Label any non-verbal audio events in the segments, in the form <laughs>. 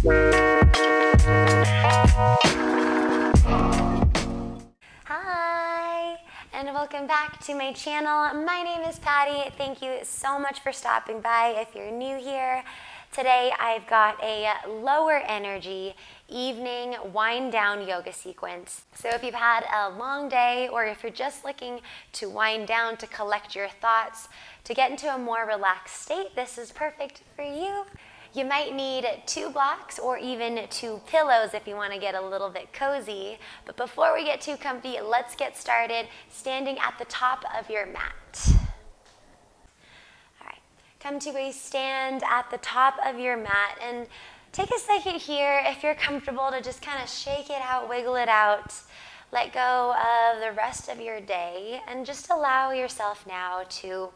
Hi, and welcome back to my channel. My name is Patti. Thank you so much for stopping by if you're new here. Today I've got a lower energy evening wind down yoga sequence. So if you've had a long day or if you're just looking to wind down to collect your thoughts, to get into a more relaxed state, this is perfect for you. You might need two blocks or even two pillows if you want to get a little bit cozy. But before we get too comfy, let's get started standing at the top of your mat. All right, come to a stand at the top of your mat and take a second here if you're comfortable to just kind of shake it out, wiggle it out. Let go of the rest of your day and just allow yourself now to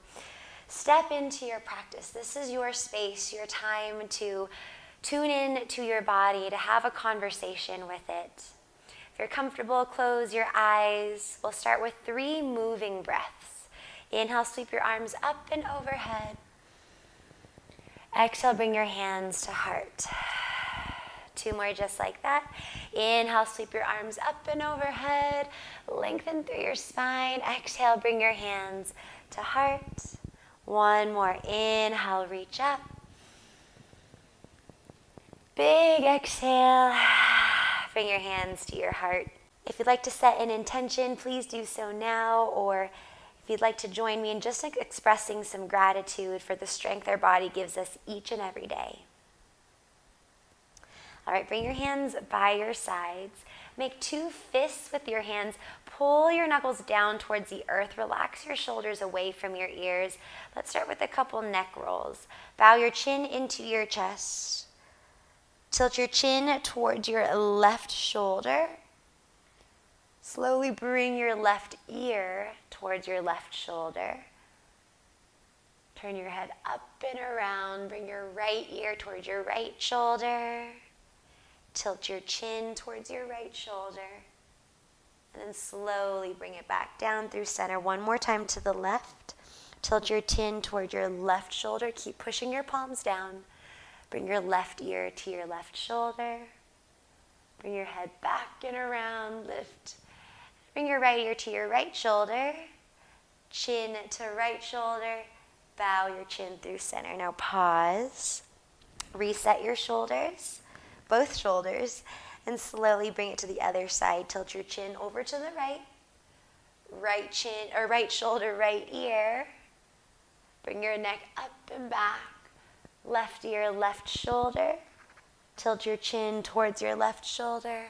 Step into your practice. This is your space, your time to tune in to your body, to have a conversation with it. If you're comfortable, close your eyes. We'll start with three moving breaths. Inhale, sweep your arms up and overhead. Exhale, bring your hands to heart. Two more just like that. Inhale, sweep your arms up and overhead. Lengthen through your spine. Exhale, bring your hands to heart. One more inhale, reach up. Big exhale. <sighs> Bring your hands to your heart. If you'd like to set an intention, please do so now. Or if you'd like to join me in just expressing some gratitude for the strength our body gives us each and every day. All right, bring your hands by your sides. Make two fists with your hands. Pull your knuckles down towards the earth. Relax your shoulders away from your ears. Let's start with a couple neck rolls. Bow your chin into your chest. Tilt your chin towards your left shoulder. Slowly bring your left ear towards your left shoulder. Turn your head up and around. Bring your right ear towards your right shoulder. Tilt your chin towards your right shoulder. And then slowly bring it back down through center. One more time to the left. Tilt your chin toward your left shoulder. Keep pushing your palms down. Bring your left ear to your left shoulder. Bring your head back and around. Lift. Bring your right ear to your right shoulder. Chin to right shoulder. Bow your chin through center. Now pause. Reset your shoulders both shoulders, and slowly bring it to the other side. Tilt your chin over to the right, right chin or right shoulder, right ear. Bring your neck up and back. Left ear, left shoulder. Tilt your chin towards your left shoulder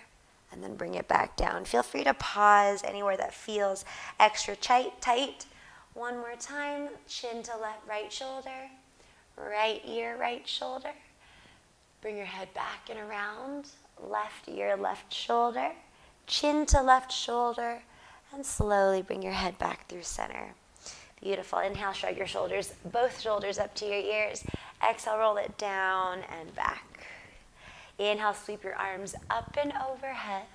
and then bring it back down. Feel free to pause anywhere that feels extra tight. tight. One more time, chin to left, right shoulder, right ear, right shoulder. Bring your head back and around, left ear, left shoulder, chin to left shoulder, and slowly bring your head back through center. Beautiful. Inhale, shrug your shoulders, both shoulders up to your ears. Exhale, roll it down and back. Inhale, sweep your arms up and overhead.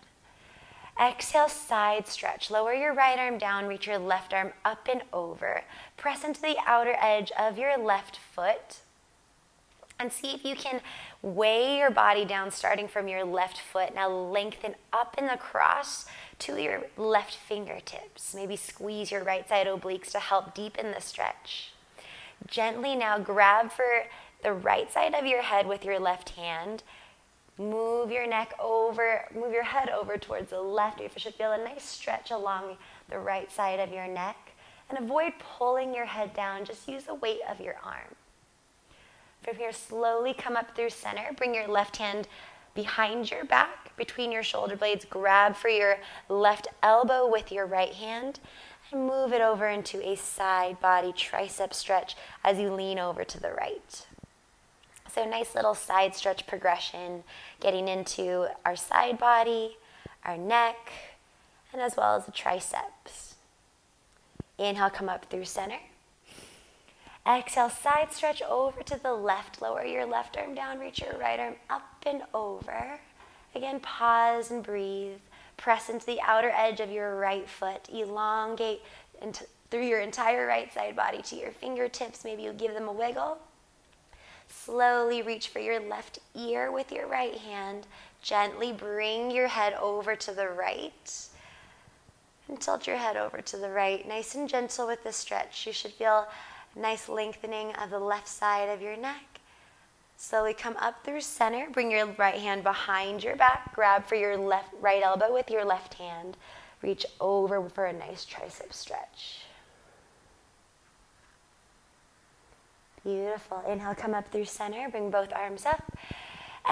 Exhale, side stretch. Lower your right arm down, reach your left arm up and over. Press into the outer edge of your left foot and see if you can weigh your body down starting from your left foot. Now lengthen up in the cross to your left fingertips. Maybe squeeze your right side obliques to help deepen the stretch. Gently now grab for the right side of your head with your left hand. Move your neck over, move your head over towards the left. You should feel a nice stretch along the right side of your neck. And avoid pulling your head down. Just use the weight of your arm. From here, slowly come up through center. Bring your left hand behind your back, between your shoulder blades. Grab for your left elbow with your right hand and move it over into a side body tricep stretch as you lean over to the right. So, nice little side stretch progression, getting into our side body, our neck, and as well as the triceps. Inhale, come up through center. Exhale, side stretch over to the left. Lower your left arm down, reach your right arm up and over. Again, pause and breathe. Press into the outer edge of your right foot. Elongate into, through your entire right side body to your fingertips. Maybe you give them a wiggle. Slowly reach for your left ear with your right hand. Gently bring your head over to the right. And tilt your head over to the right. Nice and gentle with the stretch. You should feel nice lengthening of the left side of your neck. Slowly come up through center. Bring your right hand behind your back. Grab for your left right elbow with your left hand. Reach over for a nice tricep stretch. Beautiful. Inhale, come up through center. Bring both arms up.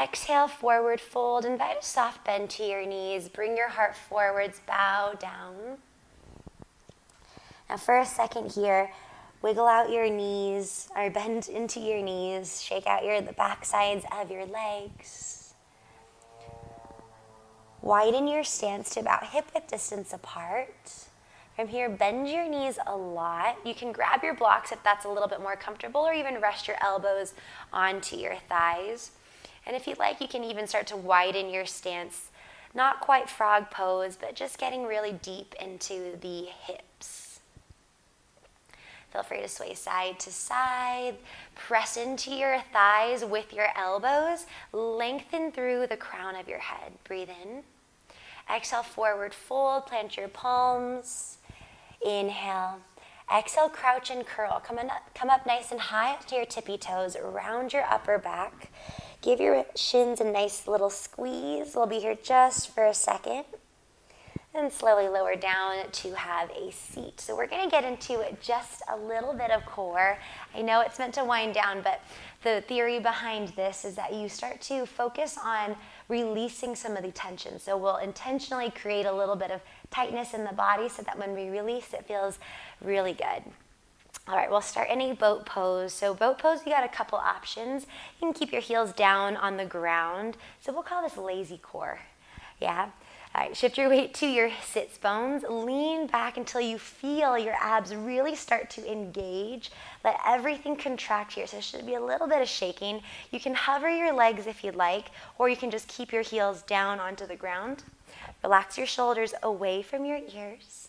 Exhale, forward fold. Invite a soft bend to your knees. Bring your heart forwards. Bow down. Now, for a second here, wiggle out your knees or bend into your knees. Shake out your the back sides of your legs. Widen your stance to about hip width distance apart. From here, bend your knees a lot. You can grab your blocks if that's a little bit more comfortable, or even rest your elbows onto your thighs. And if you'd like, you can even start to widen your stance. Not quite frog pose, but just getting really deep into the hips. Feel free to sway side to side. Press into your thighs with your elbows. Lengthen through the crown of your head. Breathe in. Exhale, forward fold. Plant your palms. Inhale. Exhale, crouch and curl. Come, up, come up nice and high to your tippy toes. Round your upper back. Give your shins a nice little squeeze. We'll be here just for a second. And slowly lower down to have a seat. So we're to get into just a little bit of core. I know it's meant to wind down, but the theory behind this is that you start to focus on releasing some of the tension. So we'll intentionally create a little bit of tightness in the body so that when we release, it feels really good. All right, we'll start in a boat pose. So boat pose, you got a couple options. You can keep your heels down on the ground. So we'll call this lazy core. Yeah. All right, shift your weight to your sits bones. Lean back until you feel your abs really start to engage. Let everything contract here. So it should be a little bit of shaking. You can hover your legs if you'd like, or you can just keep your heels down onto the ground. Relax your shoulders away from your ears.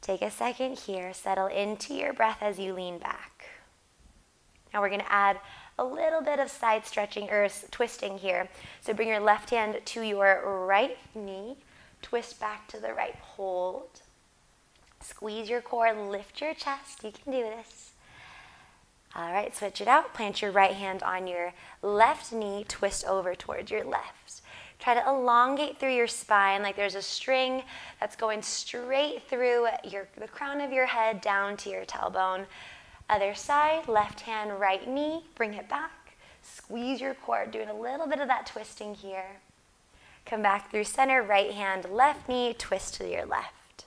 Take a second here. Settle into your breath as you lean back. Now we're going to add a little bit of side stretching or twisting here. So bring your left hand to your right knee, twist back to the right, hold. Squeeze your core, lift your chest. You can do this. All right, switch it out. Plant your right hand on your left knee, twist over towards your left. Try to elongate through your spine like there's a string that's going straight through your, the crown of your head down to your tailbone. Other side, left hand, right knee, bring it back. Squeeze your core, doing a little bit of that twisting here. Come back through center, right hand, left knee, twist to your left.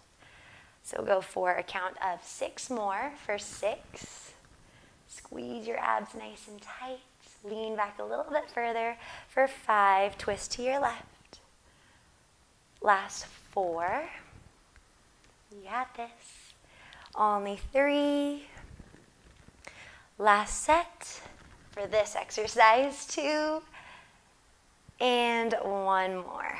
So go for a count of six more for six. Squeeze your abs nice and tight. Lean back a little bit further for five. Twist to your left. Last four. You got this. Only three. Last set for this exercise, two, and one more.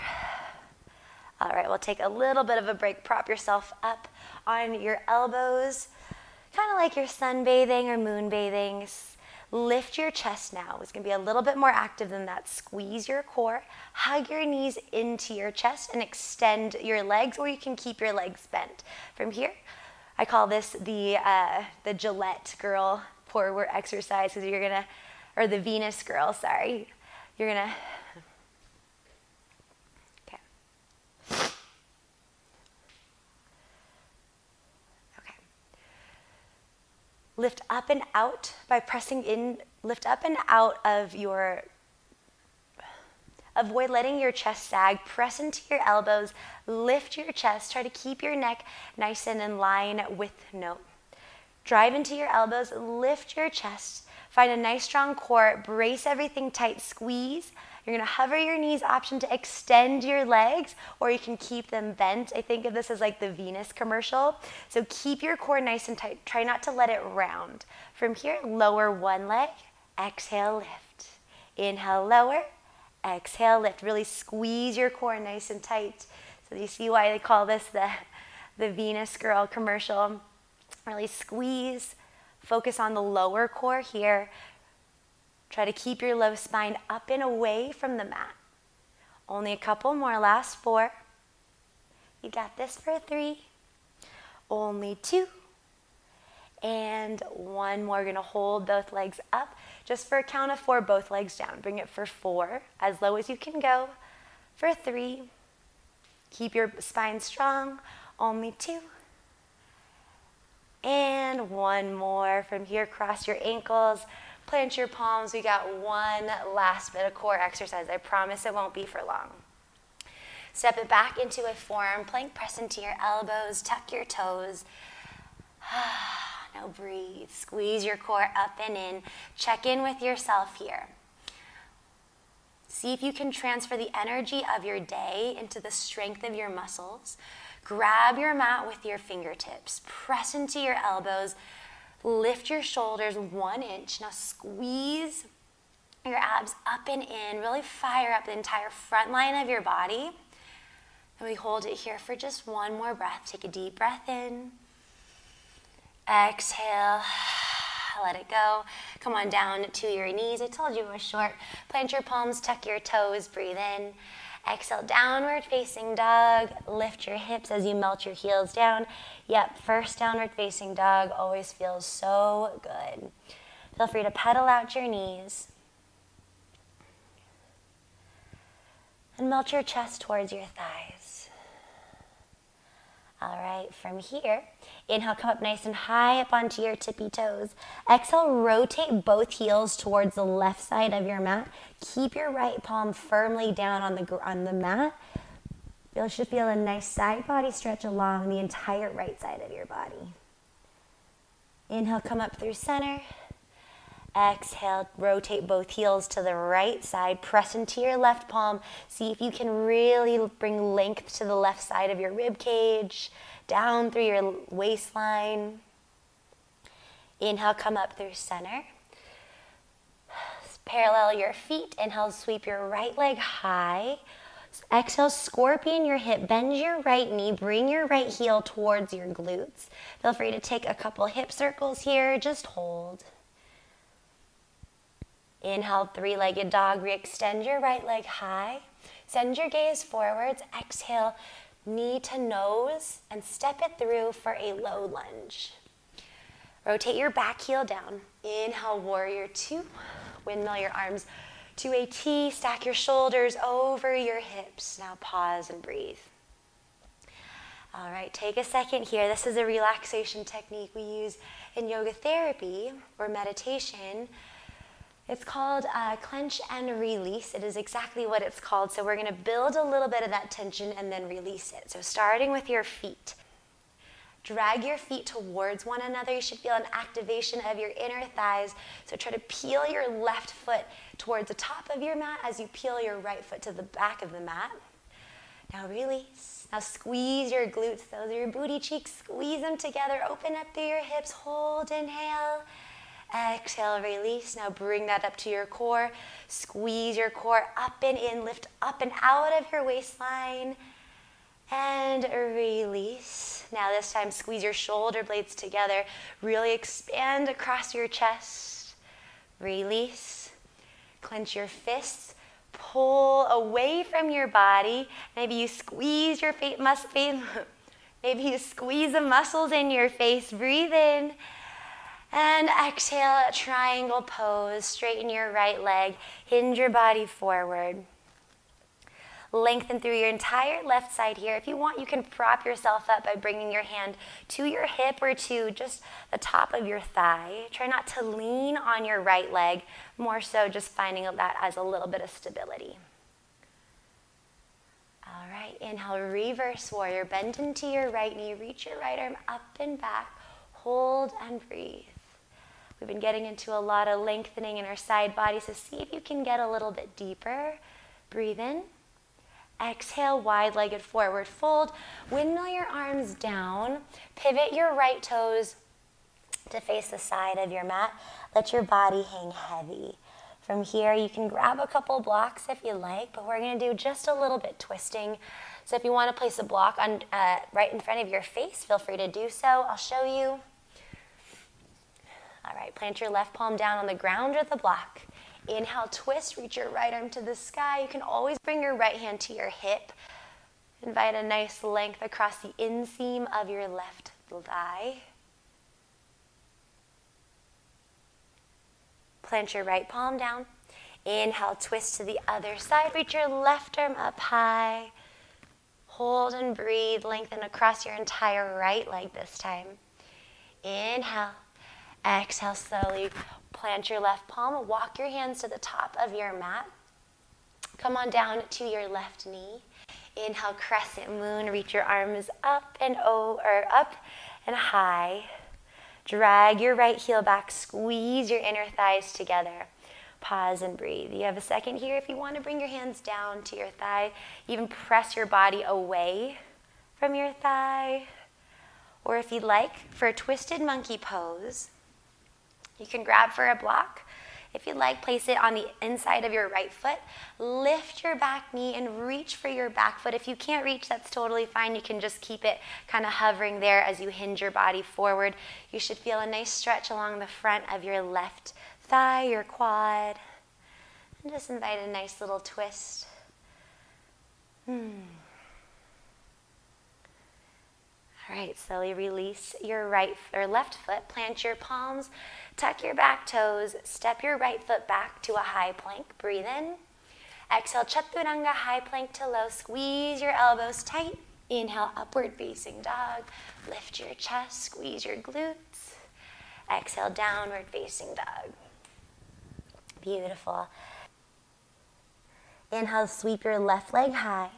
All right, we'll take a little bit of a break. Prop yourself up on your elbows, kind of like you're sunbathing or moonbathing. Lift your chest now. It's gonna be a little bit more active than that. Squeeze your core, hug your knees into your chest, and extend your legs, or you can keep your legs bent. From here, I call this the, uh, the Gillette girl forward exercise because you're gonna, or the Venus girl, sorry. You're gonna, okay. Okay. Lift up and out by pressing in, lift up and out of your Avoid letting your chest sag. Press into your elbows. Lift your chest. Try to keep your neck nice and in line with no Drive into your elbows, lift your chest, find a nice strong core, brace everything tight, squeeze. You're gonna hover your knees, option to extend your legs, or you can keep them bent. I think of this as like the Venus commercial. So keep your core nice and tight. Try not to let it round. From here, lower one leg, exhale, lift. Inhale, lower, exhale, lift. Really squeeze your core nice and tight. So you see why they call this the, the Venus Girl commercial. Really squeeze. Focus on the lower core here. Try to keep your low spine up and away from the mat. Only a couple more, last four. You got this for three. Only two. And one more. We're gonna hold both legs up just for a count of four, both legs down. Bring it for four, as low as you can go. For three. Keep your spine strong. Only two. And one more. From here, cross your ankles, plant your palms. We got one last bit of core exercise. I promise it won't be for long. Step it back into a form, plank. Press into your elbows. Tuck your toes. <sighs> now breathe. Squeeze your core up and in. Check in with yourself here. See if you can transfer the energy of your day into the strength of your muscles. Grab your mat with your fingertips. Press into your elbows. Lift your shoulders one inch. Now squeeze your abs up and in. Really fire up the entire front line of your body. And we hold it here for just one more breath. Take a deep breath in. Exhale. <sighs> Let it go. Come on down to your knees. I told you it was short. Plant your palms, tuck your toes, breathe in. Exhale, downward facing dog. Lift your hips as you melt your heels down. Yep, first downward facing dog always feels so good. Feel free to pedal out your knees. And melt your chest towards your thighs. All right, from here, inhale, come up nice and high up onto your tippy toes. Exhale, rotate both heels towards the left side of your mat. Keep your right palm firmly down on the, on the mat. You should feel a nice side body stretch along the entire right side of your body. Inhale, come up through center. Exhale, rotate both heels to the right side. Press into your left palm. See if you can really bring length to the left side of your rib cage, down through your waistline. Inhale, come up through center. Parallel your feet. Inhale, sweep your right leg high. Exhale, scorpion your hip. Bend your right knee. Bring your right heel towards your glutes. Feel free to take a couple hip circles here. Just hold. Inhale, three-legged dog. Re-extend your right leg high. Send your gaze forwards. Exhale, knee to nose, and step it through for a low lunge. Rotate your back heel down. Inhale, warrior two. Windmill your arms to a T. Stack your shoulders over your hips. Now pause and breathe. All right, take a second here. This is a relaxation technique we use in yoga therapy or meditation it's called uh, clench and release. It is exactly what it's called. So we're going to build a little bit of that tension and then release it. So starting with your feet. Drag your feet towards one another. You should feel an activation of your inner thighs. So try to peel your left foot towards the top of your mat as you peel your right foot to the back of the mat. Now release. Now squeeze your glutes. Those are your booty cheeks. Squeeze them together. Open up through your hips. Hold, inhale. Exhale, release. Now bring that up to your core. Squeeze your core up and in. Lift up and out of your waistline. And release. Now this time, squeeze your shoulder blades together. Really expand across your chest. Release. Clench your fists. Pull away from your body. Maybe you squeeze your face, <laughs> maybe you squeeze the muscles in your face. Breathe in. And exhale, triangle pose. Straighten your right leg. Hinge your body forward. Lengthen through your entire left side here. If you want, you can prop yourself up by bringing your hand to your hip or to just the top of your thigh. Try not to lean on your right leg, more so just finding that as a little bit of stability. All right, inhale, reverse warrior. Bend into your right knee, reach your right arm up and back. Hold and breathe. We've been getting into a lot of lengthening in our side body, so see if you can get a little bit deeper. Breathe in. Exhale, wide-legged forward fold. Windmill your arms down. Pivot your right toes to face the side of your mat. Let your body hang heavy. From here, you can grab a couple blocks if you like, but we're gonna do just a little bit twisting. So if you wanna place a block on, uh, right in front of your face, feel free to do so. I'll show you. All right, plant your left palm down on the ground or the block. Inhale, twist, reach your right arm to the sky. You can always bring your right hand to your hip. Invite a nice length across the inseam of your left thigh. Plant your right palm down. Inhale, twist to the other side. Reach your left arm up high. Hold and breathe. Lengthen across your entire right leg this time. Inhale. Exhale slowly. Plant your left palm. Walk your hands to the top of your mat. Come on down to your left knee. Inhale, crescent moon. Reach your arms up and over, up and high. Drag your right heel back. Squeeze your inner thighs together. Pause and breathe. You have a second here. If you want to bring your hands down to your thigh, even press your body away from your thigh. Or if you'd like, for a twisted monkey pose, you can grab for a block. If you'd like, place it on the inside of your right foot. Lift your back knee and reach for your back foot. If you can't reach, that's totally fine. You can just keep it kind of hovering there as you hinge your body forward. You should feel a nice stretch along the front of your left thigh, your quad. And just invite a nice little twist. Hmm. All right, slowly release your right or left foot. Plant your palms, tuck your back toes, step your right foot back to a high plank. Breathe in. Exhale, chaturanga, high plank to low. Squeeze your elbows tight. Inhale, upward facing dog. Lift your chest, squeeze your glutes. Exhale, downward facing dog. Beautiful. Inhale, sweep your left leg high.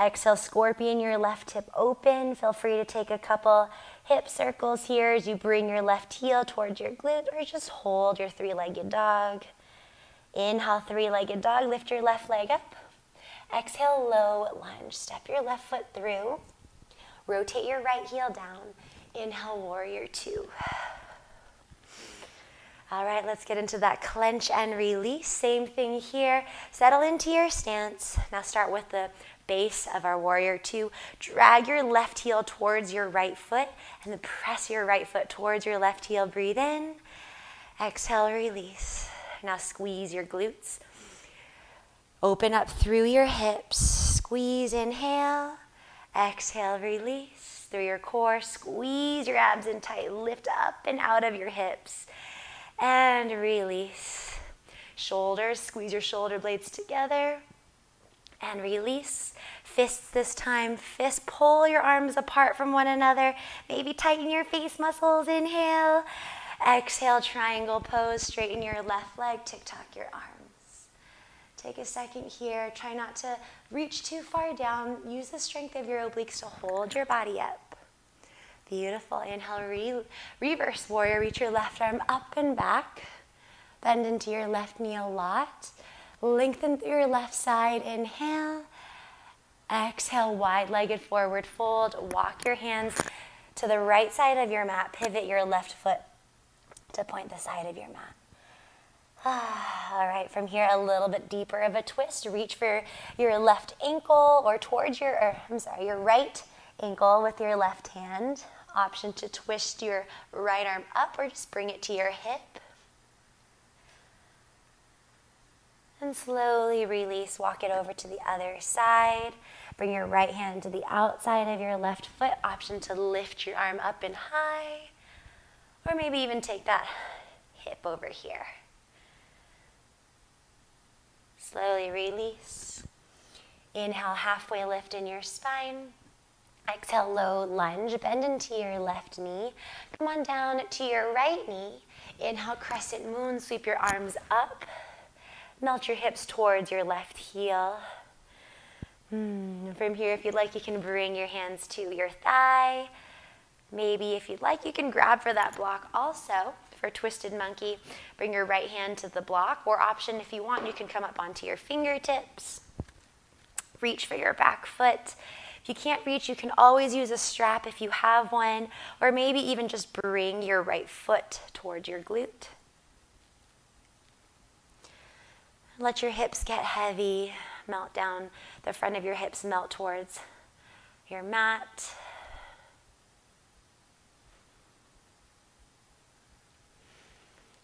Exhale, scorpion, your left hip open. Feel free to take a couple hip circles here as you bring your left heel towards your glute or just hold your three legged dog. Inhale, three legged dog. Lift your left leg up. Exhale, low lunge. Step your left foot through. Rotate your right heel down. Inhale, warrior two. All right, let's get into that clench and release. Same thing here. Settle into your stance. Now start with the base of our warrior two. Drag your left heel towards your right foot and then press your right foot towards your left heel. Breathe in. Exhale, release. Now squeeze your glutes. Open up through your hips. Squeeze, inhale. Exhale, release. Through your core, squeeze your abs in tight. Lift up and out of your hips and release. Shoulders, squeeze your shoulder blades together and release. Fists this time, fists pull your arms apart from one another. Maybe tighten your face muscles. Inhale. Exhale, triangle pose. Straighten your left leg, tick tock your arms. Take a second here. Try not to reach too far down. Use the strength of your obliques to hold your body up. Beautiful. Inhale, re- reverse warrior. Reach your left arm up and back. Bend into your left knee a lot. Lengthen through your left side. Inhale. Exhale, wide legged forward fold. Walk your hands to the right side of your mat. Pivot your left foot to point the side of your mat. Ah, all right, from here, a little bit deeper of a twist. Reach for your left ankle or towards your, or, I'm sorry, your right ankle with your left hand option to twist your right arm up or just bring it to your hip. And slowly release, walk it over to the other side. Bring your right hand to the outside of your left foot. Option to lift your arm up and high. Or maybe even take that hip over here. Slowly release. Inhale, halfway lift in your spine. Exhale, low lunge. Bend into your left knee. Come on down to your right knee. Inhale, crescent moon. Sweep your arms up. Melt your hips towards your left heel. Mm. From here, if you'd like, you can bring your hands to your thigh. Maybe if you'd like, you can grab for that block also. For twisted monkey, bring your right hand to the block, or option if you want, you can come up onto your fingertips. Reach for your back foot if you can't reach, you can always use a strap if you have one, or maybe even just bring your right foot towards your glute. Let your hips get heavy, melt down, the front of your hips melt towards your mat.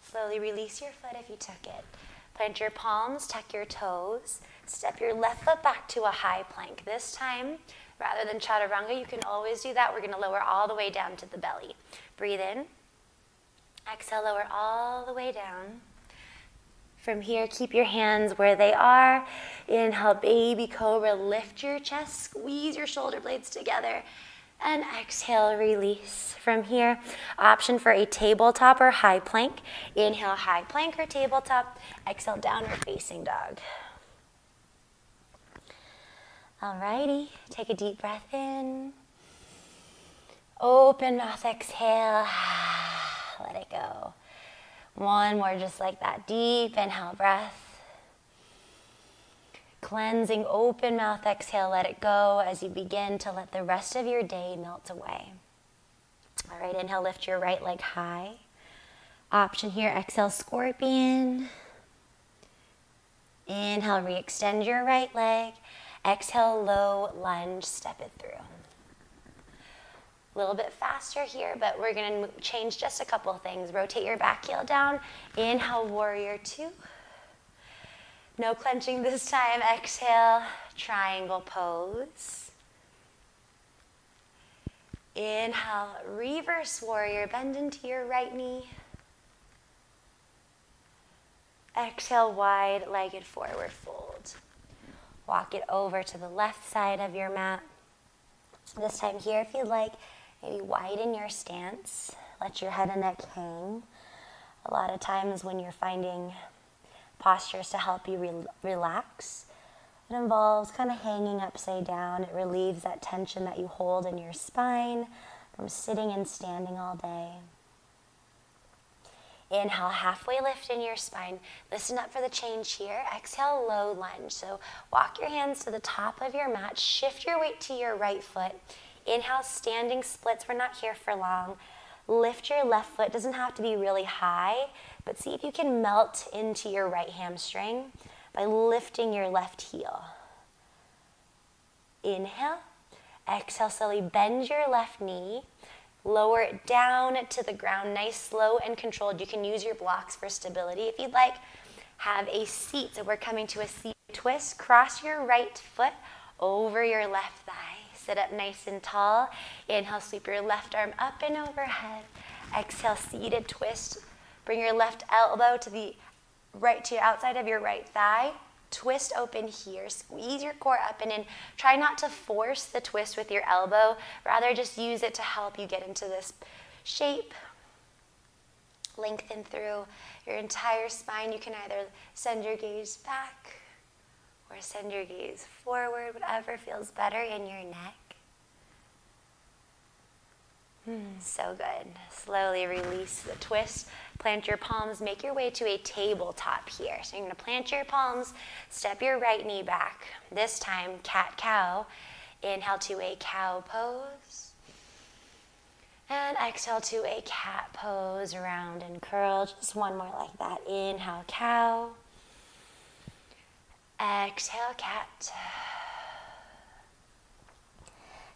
Slowly release your foot if you took it. Plant your palms, tuck your toes. Step your left foot back to a high plank. This time, rather than chaturanga, you can always do that. We're going to lower all the way down to the belly. Breathe in. Exhale, lower all the way down. From here, keep your hands where they are. Inhale, baby cobra. Lift your chest, squeeze your shoulder blades together. And exhale, release. From here, option for a tabletop or high plank. Inhale, high plank or tabletop. Exhale, downward facing dog. Alrighty, take a deep breath in. Open mouth, exhale. <sighs> Let it go. One more just like that. Deep inhale, breath. Cleansing, open mouth, exhale, let it go as you begin to let the rest of your day melt away. All right, inhale, lift your right leg high. Option here, exhale, scorpion. Inhale, re-extend your right leg. Exhale, low lunge, step it through. A little bit faster here, but we're gonna change just a couple things. Rotate your back heel down. Inhale, warrior two. No clenching this time. Exhale, triangle pose. Inhale, reverse warrior. Bend into your right knee. Exhale, wide legged forward fold. Walk it over to the left side of your mat. This time here, if you'd like, maybe widen your stance. Let your head and neck hang. A lot of times when you're finding postures to help you re relax, it involves kind of hanging upside down. It relieves that tension that you hold in your spine from sitting and standing all day. Inhale, halfway lift in your spine. Listen up for the change here. Exhale, low lunge. So walk your hands to the top of your mat. Shift your weight to your right foot. Inhale, standing splits. We're not here for long. Lift your left foot. Doesn't have to be really high, but see if you can melt into your right hamstring by lifting your left heel. Inhale. Exhale, slowly bend your left knee. Lower it down to the ground, nice, slow, and controlled. You can use your blocks for stability if you'd like. Have a seat. So we're coming to a seat twist. Cross your right foot over your left thigh. Sit up nice and tall. Inhale, sweep your left arm up and overhead. Exhale, seated twist. Bring your left elbow to the right to your outside of your right thigh. Twist open here. Squeeze your core up and in. Try not to force the twist with your elbow. Rather, just use it to help you get into this shape. Lengthen through your entire spine. You can either send your gaze back or send your gaze forward, whatever feels better in your neck. Mm, so good. Slowly release the twist. Plant your palms. Make your way to a tabletop here. So you're going to plant your palms. Step your right knee back. This time, cat cow. Inhale to a cow pose. And exhale to a cat pose, round and curl. Just one more like that. Inhale, cow. Exhale, cat.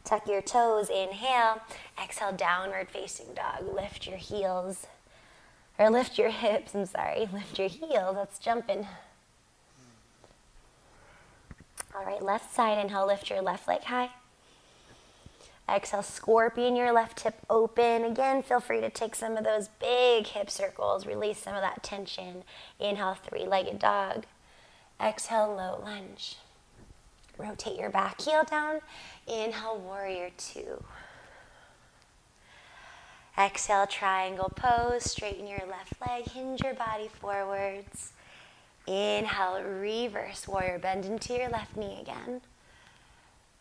Tuck your toes, inhale. Exhale, downward facing dog. Lift your heels, or lift your hips, I'm sorry. Lift your heels, that's jumping. All right, left side, inhale, lift your left leg high. Exhale, scorpion, your left hip open. Again, feel free to take some of those big hip circles, release some of that tension. Inhale, three-legged dog. Exhale, low lunge. Rotate your back heel down. Inhale, warrior two. Exhale, triangle pose. Straighten your left leg, hinge your body forwards. Inhale, reverse warrior. Bend into your left knee again.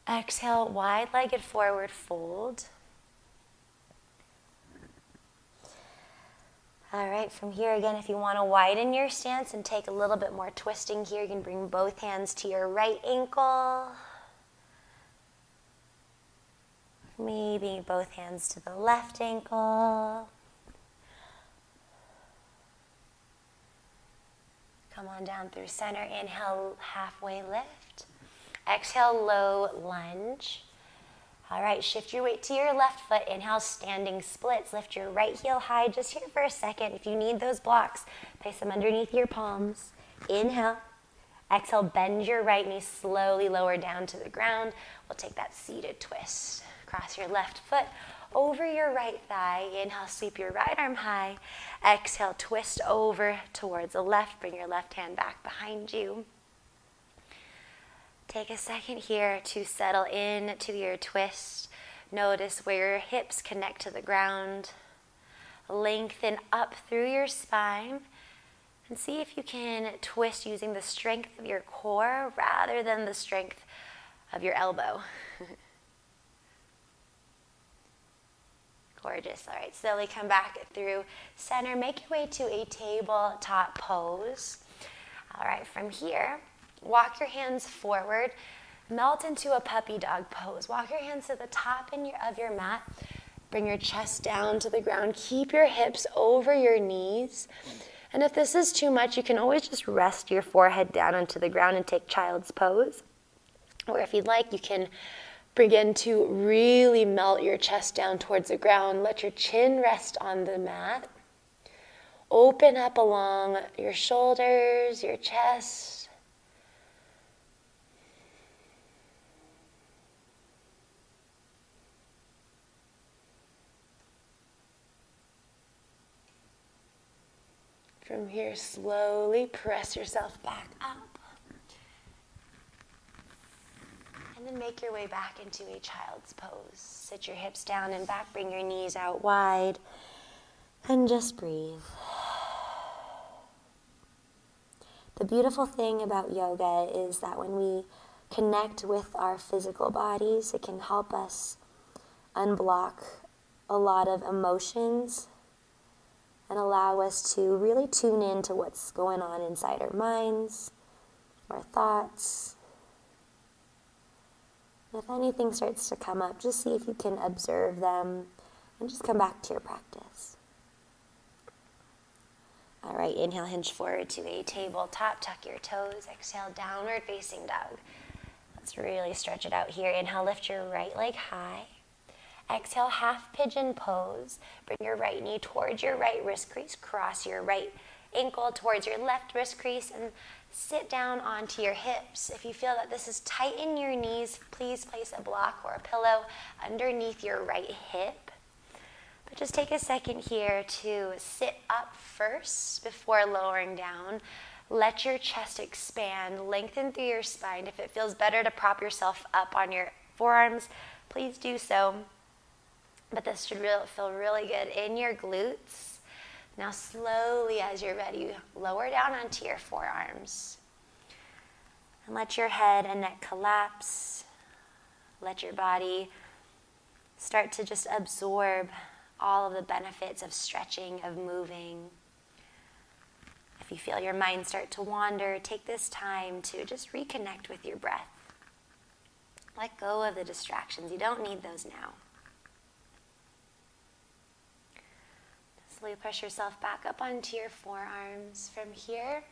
Exhale, wide legged forward fold. All right, from here again, if you want to widen your stance and take a little bit more twisting here, you can bring both hands to your right ankle. Maybe both hands to the left ankle. Come on down through center. Inhale, halfway lift. Exhale, low lunge. All right, shift your weight to your left foot. Inhale, standing splits. Lift your right heel high just here for a second. If you need those blocks, place them underneath your palms. Inhale. Exhale, bend your right knee slowly lower down to the ground. We'll take that seated twist. Cross your left foot over your right thigh. Inhale, sweep your right arm high. Exhale, twist over towards the left. Bring your left hand back behind you. Take a second here to settle in to your twist. Notice where your hips connect to the ground. Lengthen up through your spine and see if you can twist using the strength of your core rather than the strength of your elbow. <laughs> Gorgeous. All right, slowly come back through center. Make your way to a tabletop pose. All right, from here, walk your hands forward, melt into a puppy dog pose. Walk your hands to the top of your mat. Bring your chest down to the ground. Keep your hips over your knees. And if this is too much, you can always just rest your forehead down onto the ground and take child's pose. Or if you'd like, you can begin to really melt your chest down towards the ground. Let your chin rest on the mat. Open up along your shoulders, your chest. From here, slowly press yourself back up. And then make your way back into a child's pose. Sit your hips down and back, bring your knees out wide, and just breathe. The beautiful thing about yoga is that when we connect with our physical bodies, it can help us unblock a lot of emotions and allow us to really tune in to what's going on inside our minds, our thoughts. If anything starts to come up, just see if you can observe them and just come back to your practice. All right, inhale, hinge forward to a tabletop, tuck your toes, exhale, downward facing dog. Let's really stretch it out here. Inhale, lift your right leg high. Exhale, half pigeon pose. Bring your right knee towards your right wrist crease. Cross your right ankle towards your left wrist crease and sit down onto your hips. If you feel that this is tight in your knees, please place a block or a pillow underneath your right hip. But just take a second here to sit up first before lowering down. Let your chest expand, lengthen through your spine. If it feels better to prop yourself up on your forearms, please do so. But this should really, feel really good in your glutes. Now, slowly, as you're ready, lower down onto your forearms. And let your head and neck collapse. Let your body start to just absorb all of the benefits of stretching, of moving. If you feel your mind start to wander, take this time to just reconnect with your breath. Let go of the distractions. You don't need those now. Slowly push yourself back up onto your forearms. From here,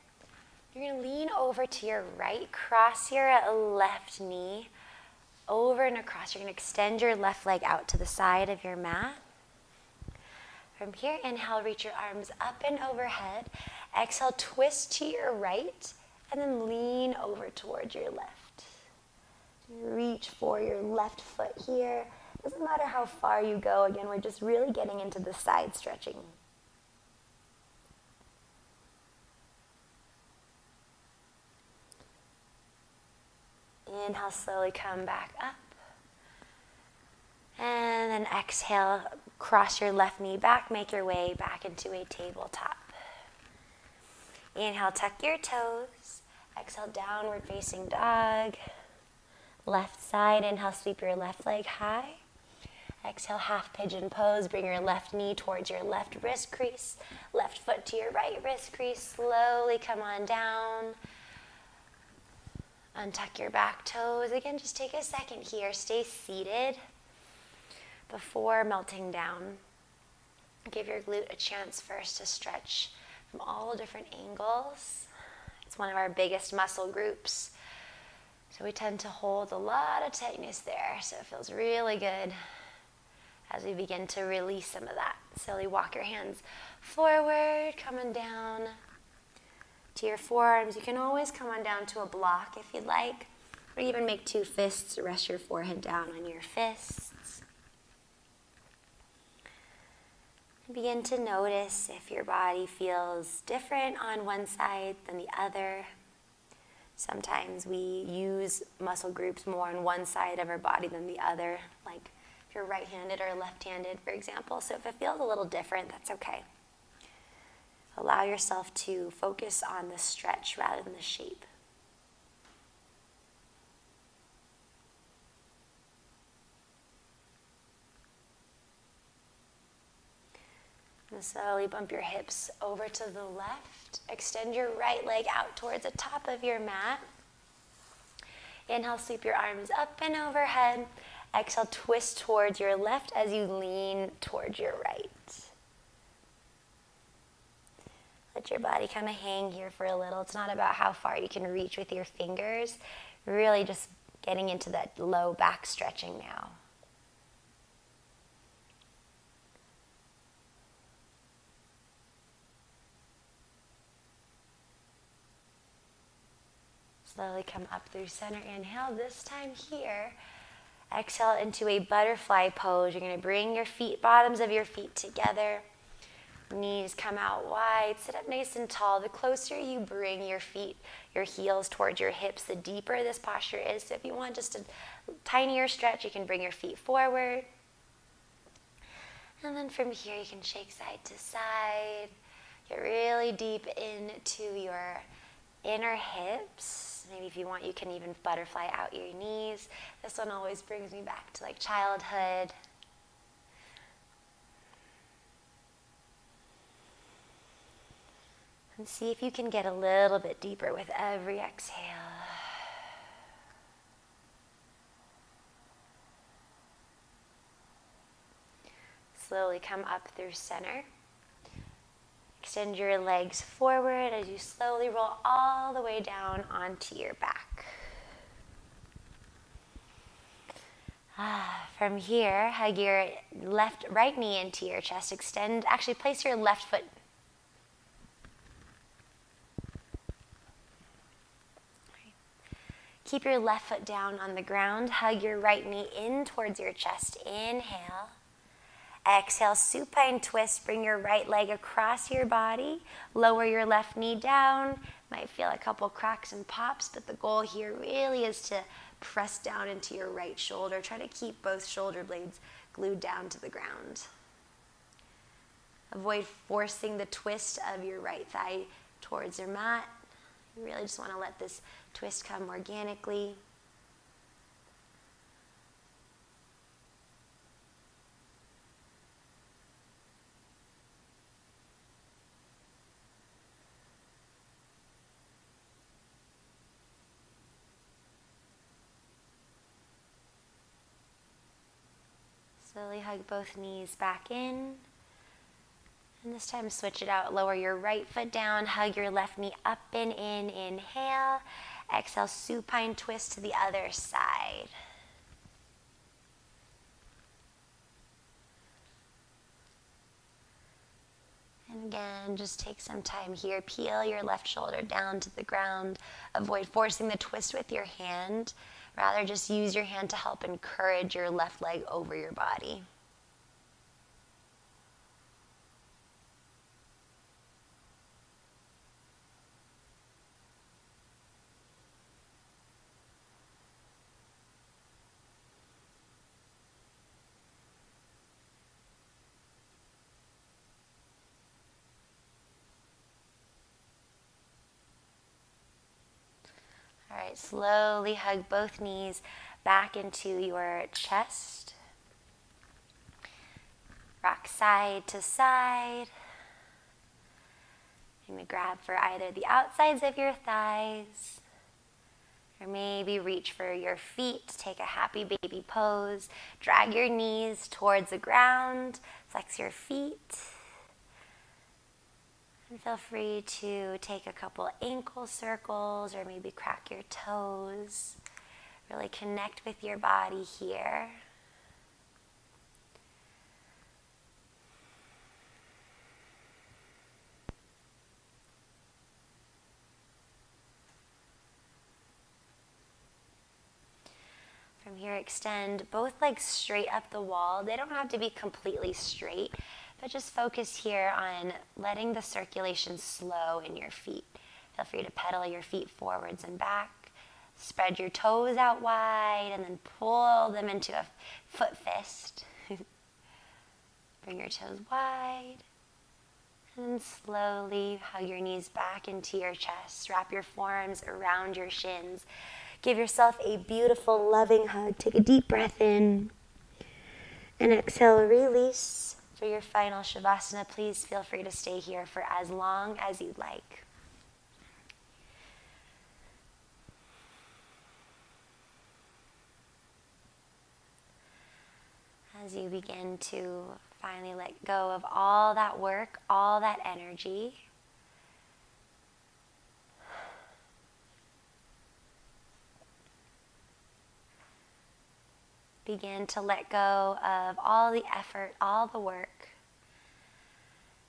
you're going to lean over to your right, cross your left knee over and across. You're going to extend your left leg out to the side of your mat. From here, inhale, reach your arms up and overhead. Exhale, twist to your right, and then lean over towards your left. Reach for your left foot here. Doesn't matter how far you go. Again, we're just really getting into the side stretching. Inhale, slowly come back up. And then exhale, cross your left knee back, make your way back into a tabletop. Inhale, tuck your toes. Exhale, downward facing dog. Left side, inhale, sweep your left leg high. Exhale, half pigeon pose. Bring your left knee towards your left wrist crease. Left foot to your right wrist crease. Slowly come on down. Untuck your back toes. Again, just take a second here. Stay seated before melting down. Give your glute a chance first to stretch from all different angles. It's one of our biggest muscle groups. So we tend to hold a lot of tightness there. So it feels really good as we begin to release some of that. Slowly walk your hands forward, coming down to your forearms. You can always come on down to a block if you'd like, or even make two fists, rest your forehead down on your fists. Begin to notice if your body feels different on one side than the other. Sometimes we use muscle groups more on one side of our body than the other, like if you're right handed or left handed, for example. So if it feels a little different, that's okay. Allow yourself to focus on the stretch rather than the shape. And slowly bump your hips over to the left. Extend your right leg out towards the top of your mat. Inhale, sweep your arms up and overhead. Exhale, twist towards your left as you lean towards your right. Your body kind of hang here for a little. It's not about how far you can reach with your fingers, really just getting into that low back stretching now. Slowly come up through center. Inhale, this time here. Exhale into a butterfly pose. You're going to bring your feet, bottoms of your feet together. Knees come out wide. Sit up nice and tall. The closer you bring your feet, your heels towards your hips, the deeper this posture is. So if you want just a tinier stretch, you can bring your feet forward. And then from here, you can shake side to side. Get really deep into your inner hips. Maybe if you want, you can even butterfly out your knees. This one always brings me back to like childhood. And see if you can get a little bit deeper with every exhale. Slowly come up through center. Extend your legs forward as you slowly roll all the way down onto your back. Ah, from here, hug your left, right knee into your chest. Extend, actually place your left foot. Keep your left foot down on the ground. Hug your right knee in towards your chest. Inhale. Exhale, supine twist. Bring your right leg across your body. Lower your left knee down. Might feel a couple cracks and pops, but the goal here really is to press down into your right shoulder. Try to keep both shoulder blades glued down to the ground. Avoid forcing the twist of your right thigh towards your mat. You really just want to let this twist come organically. Slowly hug both knees back in. And this time switch it out. Lower your right foot down, hug your left knee up and in. Inhale. Exhale, supine twist to the other side. And again, just take some time here. Peel your left shoulder down to the ground. Avoid forcing the twist with your hand. Rather, just use your hand to help encourage your left leg over your body. All right, slowly hug both knees back into your chest. Rock side to side. Going to grab for either the outsides of your thighs or maybe reach for your feet. Take a happy baby pose. Drag your knees towards the ground. Flex your feet. And feel free to take a couple ankle circles or maybe crack your toes. Really connect with your body here. From here, extend both legs straight up the wall. They don't have to be completely straight but just focus here on letting the circulation slow in your feet. Feel free to pedal your feet forwards and back. Spread your toes out wide and then pull them into a foot fist. <laughs> Bring your toes wide. And slowly hug your knees back into your chest. Wrap your forearms around your shins. Give yourself a beautiful, loving hug. Take a deep breath in. And exhale, release. For your final Shavasana, please feel free to stay here for as long as you'd like. As you begin to finally let go of all that work, all that energy. Begin to let go of all the effort, all the work.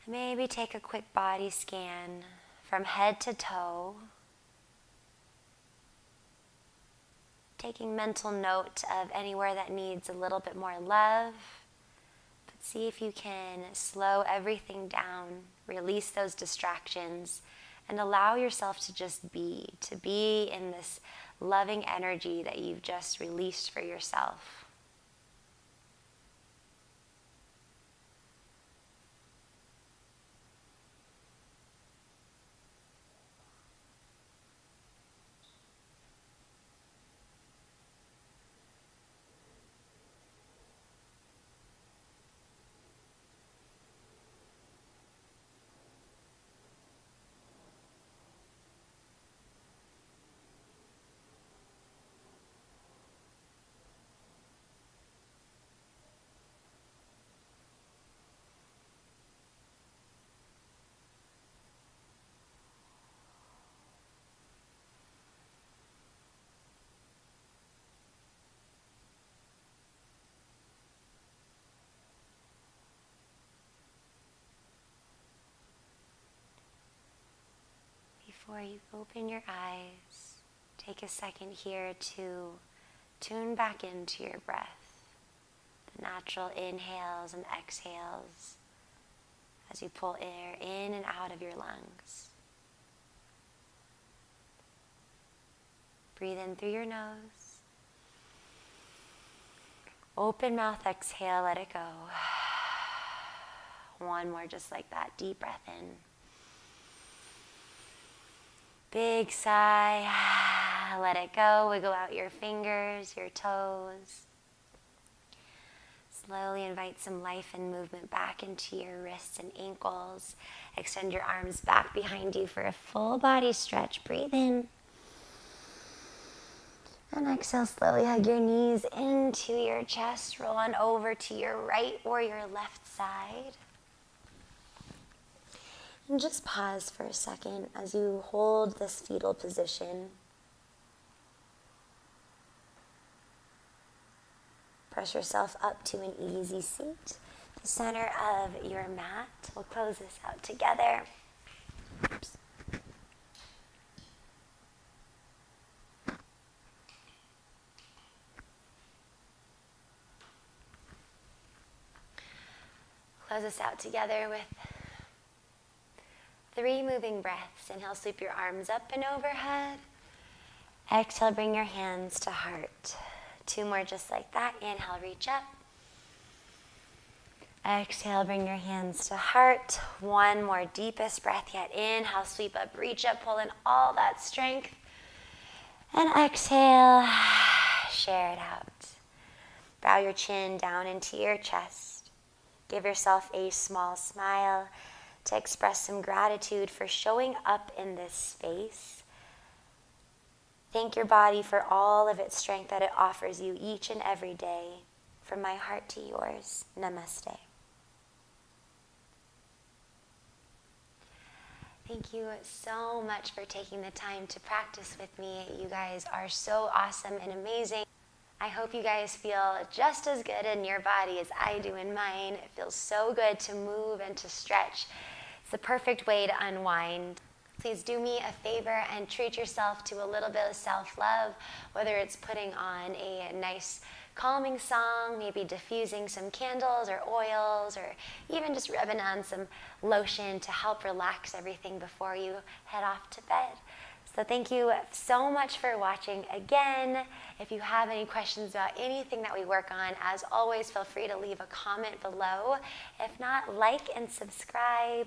Maybe take a quick body scan from head to toe. Taking mental note of anywhere that needs a little bit more love. But see if you can slow everything down, release those distractions, and allow yourself to just be, to be in this loving energy that you've just released for yourself. Before you open your eyes, take a second here to tune back into your breath, the natural inhales and exhales as you pull air in and out of your lungs. Breathe in through your nose. Open mouth, exhale, let it go. <sighs> One more, just like that. Deep breath in. Big sigh. <sighs> Let it go. Wiggle out your fingers, your toes. Slowly invite some life and movement back into your wrists and ankles. Extend your arms back behind you for a full body stretch. Breathe in. And exhale, slowly hug your knees into your chest. Roll on over to your right or your left side. And just pause for a second as you hold this fetal position. Press yourself up to an easy seat. The center of your mat. We'll close this out together. Oops. Close this out together with Three moving breaths. Inhale, sweep your arms up and overhead. Exhale, bring your hands to heart. Two more just like that. Inhale, reach up. Exhale, bring your hands to heart. One more deepest breath yet. Inhale, sweep up, reach up, pull in all that strength. And exhale, <sighs> share it out. Bow your chin down into your chest. Give yourself a small smile to express some gratitude for showing up in this space. Thank your body for all of its strength that it offers you each and every day. From my heart to yours, namaste. Thank you so much for taking the time to practice with me. You guys are so awesome and amazing. I hope you guys feel just as good in your body as I do in mine. It feels so good to move and to stretch it's the perfect way to unwind. please do me a favor and treat yourself to a little bit of self love, whether it's putting on a nice calming song, maybe diffusing some candles or oils, or even just rubbing on some lotion to help relax everything before you head off to bed. So thank you so much for watching again. If you have any questions about anything that we work on, as always, feel free to leave a comment below. If not, like and subscribe.